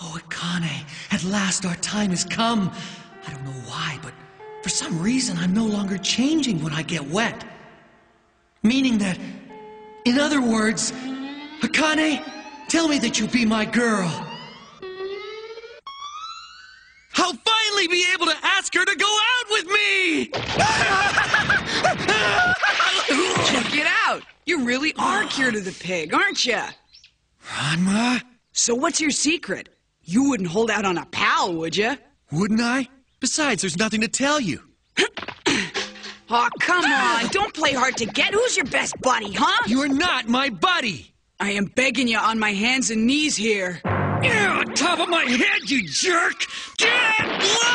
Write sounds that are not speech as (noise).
Oh, Akane, at last our time has come. I don't know why, but for some reason I'm no longer changing when I get wet. Meaning that, in other words, Akane, tell me that you'll be my girl. I'll finally be able to ask her to go out with me! (laughs) Check it out. You really are cured of the pig, aren't you? Ranma, So what's your secret? You wouldn't hold out on a pal, would you? wouldn't I? Besides, there's nothing to tell you. (clears throat) Oh, come on. Don't play hard to get. Who's your best buddy, huh? You're not my buddy! I am begging you on my hands and knees here. On top of my head, you jerk! Get!